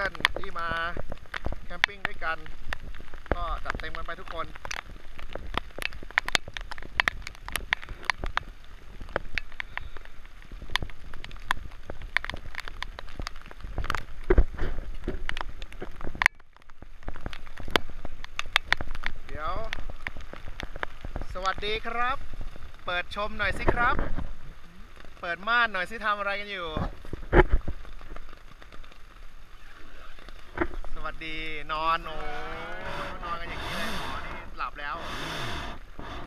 ที่มาแคมปิ้งด้วยกัน ก็จัดเต็มกันไปทุกคนเดี๋ยวสวัสดีครับ เปิดชมหน่อยสิครับ เปิดม่านหน่อยสิทำอะไรกันอยู่ สวัส ดีนอนโอ้นอนกันอย่างนี้เลยหมอนี่หลับแล้ว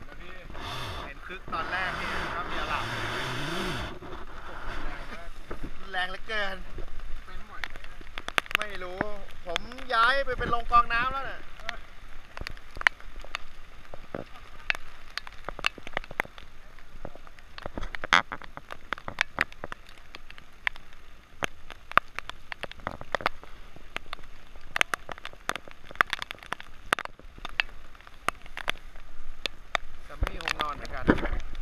แล้วพี่เห็นคึกตอนแรกนี่ครับอย่าหลับแรงเหลือเกินไม่รู้ ผมย้ายไปเป็นโรงกรองน้ำแล้วน่ะ on, I got it.